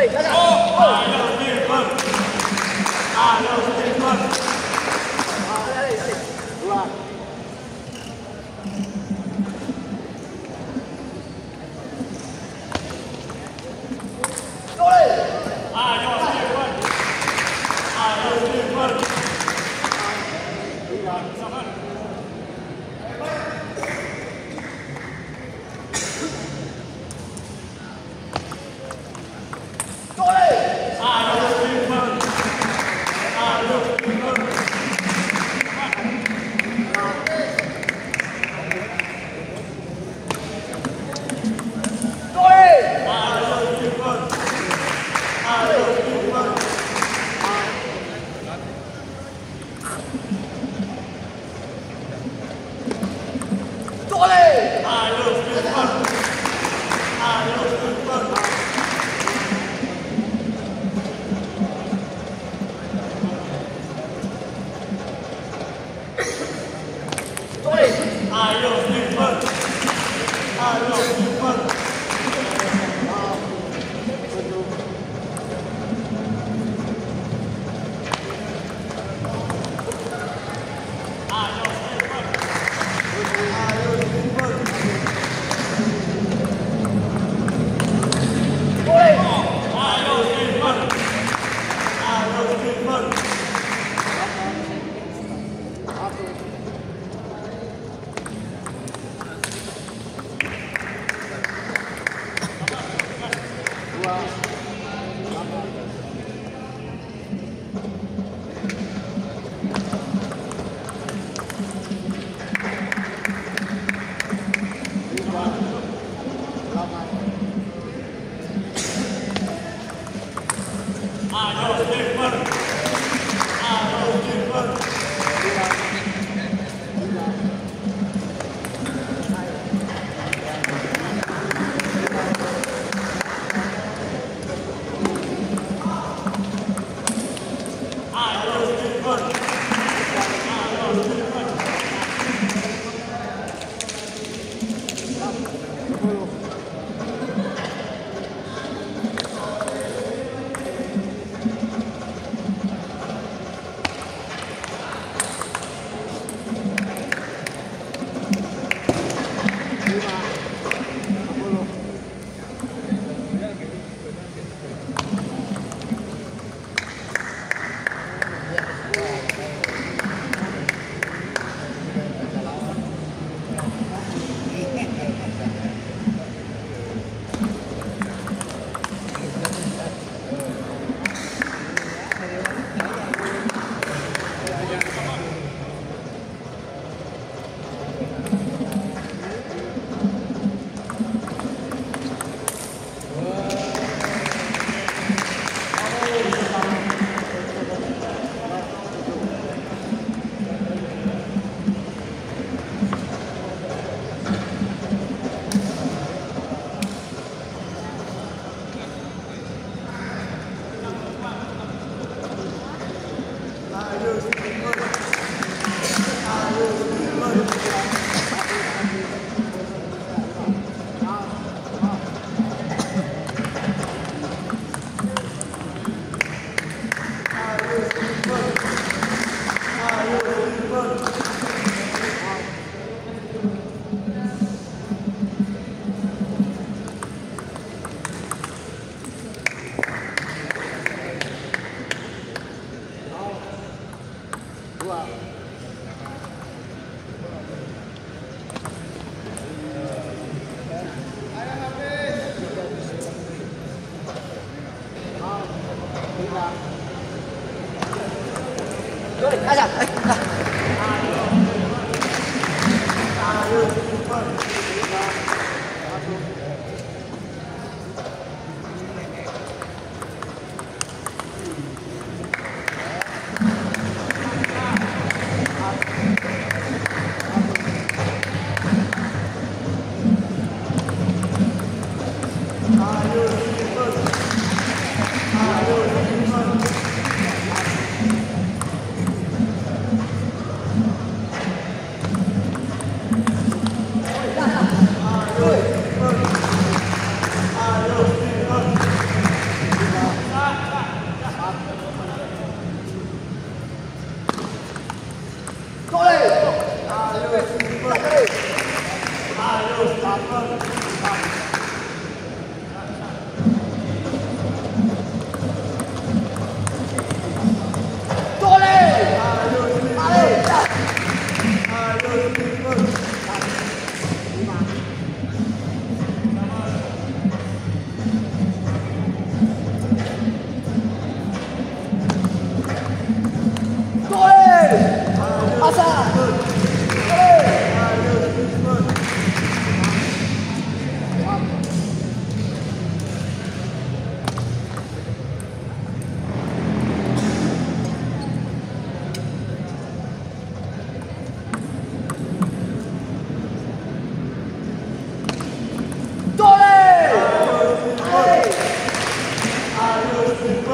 五二六七八二六七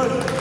Good.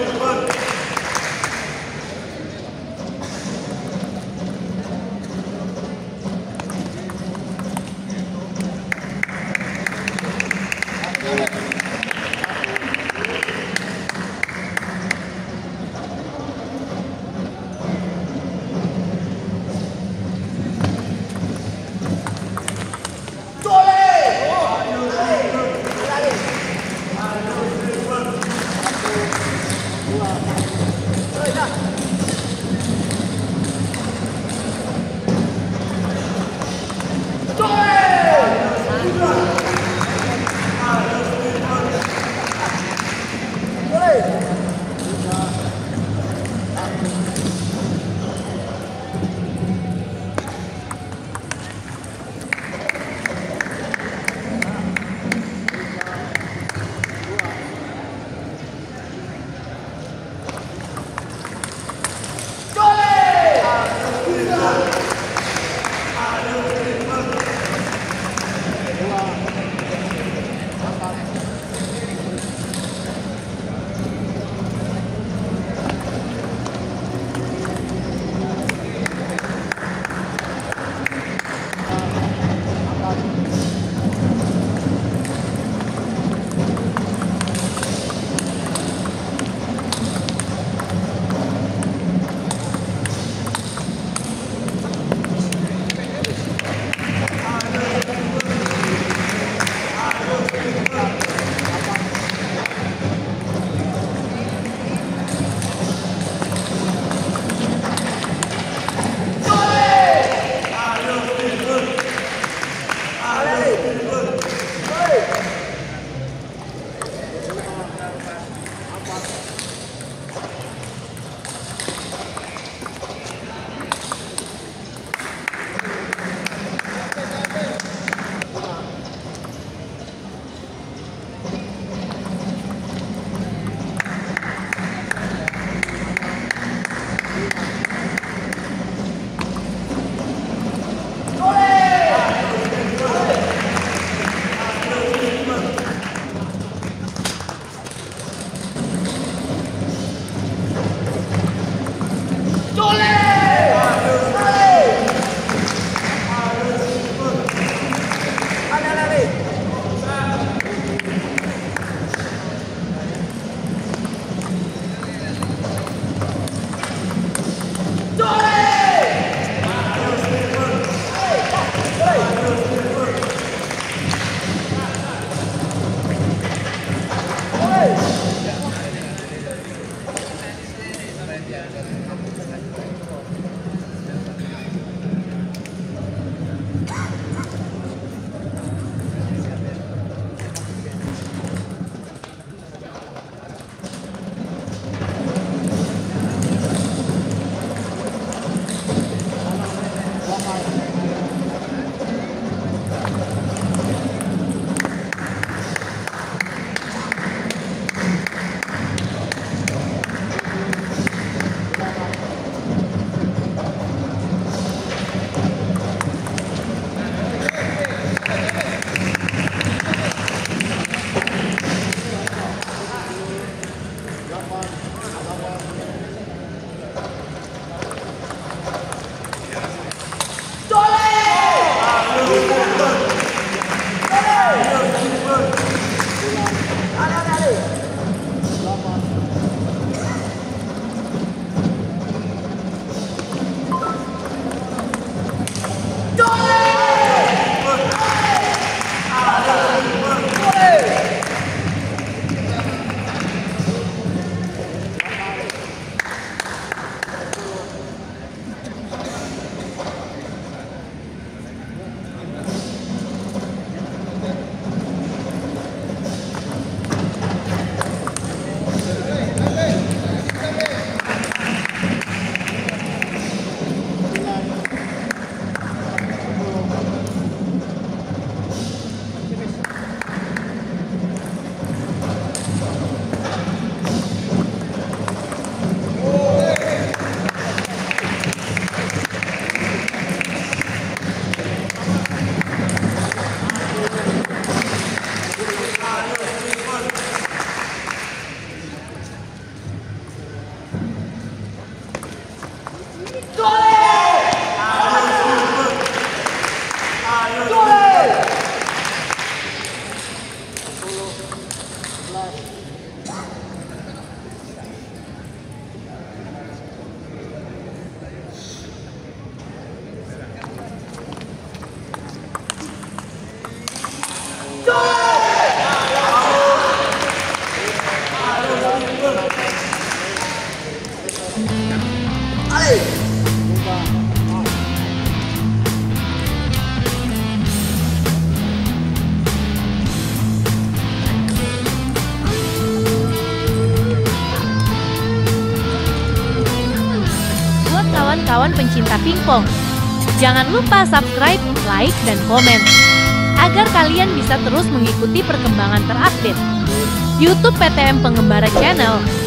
Mano. Pingpong, jangan lupa subscribe, like, dan komen agar kalian bisa terus mengikuti perkembangan terupdate. YouTube PTM Pengembara Channel